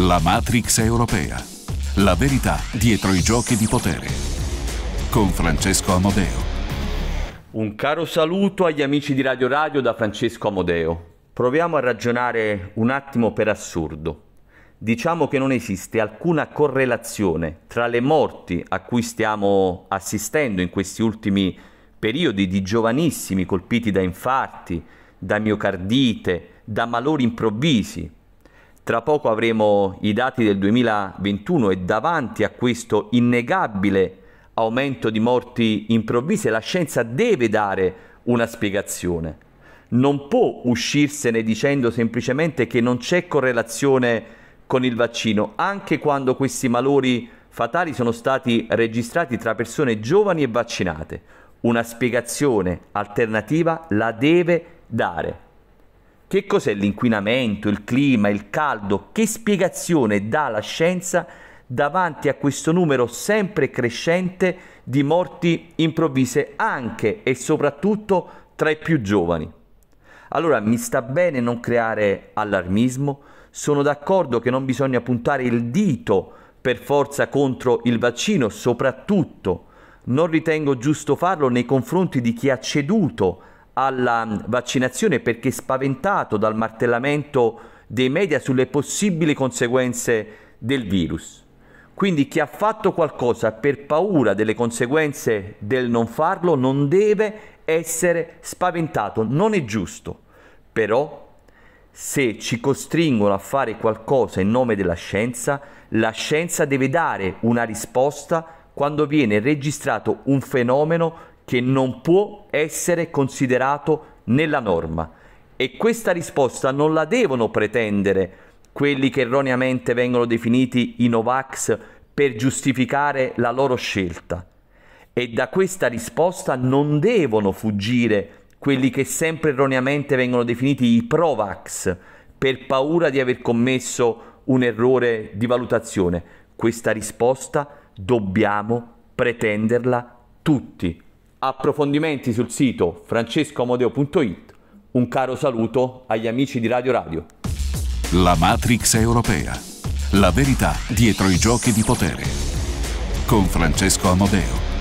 La Matrix europea. La verità dietro i giochi di potere. Con Francesco Amodeo. Un caro saluto agli amici di Radio Radio da Francesco Amodeo. Proviamo a ragionare un attimo per assurdo. Diciamo che non esiste alcuna correlazione tra le morti a cui stiamo assistendo in questi ultimi periodi di giovanissimi colpiti da infarti, da miocardite, da malori improvvisi, tra poco avremo i dati del 2021 e davanti a questo innegabile aumento di morti improvvise la scienza deve dare una spiegazione. Non può uscirsene dicendo semplicemente che non c'è correlazione con il vaccino, anche quando questi malori fatali sono stati registrati tra persone giovani e vaccinate. Una spiegazione alternativa la deve dare. Che cos'è l'inquinamento, il clima, il caldo? Che spiegazione dà la scienza davanti a questo numero sempre crescente di morti improvvise anche e soprattutto tra i più giovani? Allora mi sta bene non creare allarmismo, sono d'accordo che non bisogna puntare il dito per forza contro il vaccino, soprattutto non ritengo giusto farlo nei confronti di chi ha ceduto alla vaccinazione perché spaventato dal martellamento dei media sulle possibili conseguenze del virus. Quindi chi ha fatto qualcosa per paura delle conseguenze del non farlo non deve essere spaventato, non è giusto. Però se ci costringono a fare qualcosa in nome della scienza, la scienza deve dare una risposta quando viene registrato un fenomeno che non può essere considerato nella norma. E questa risposta non la devono pretendere quelli che erroneamente vengono definiti i Novax per giustificare la loro scelta. E da questa risposta non devono fuggire quelli che sempre erroneamente vengono definiti i Provax per paura di aver commesso un errore di valutazione. Questa risposta dobbiamo pretenderla tutti Approfondimenti sul sito francescoamodeo.it. Un caro saluto agli amici di Radio Radio. La Matrix europea. La verità dietro i giochi di potere. Con Francesco Amodeo.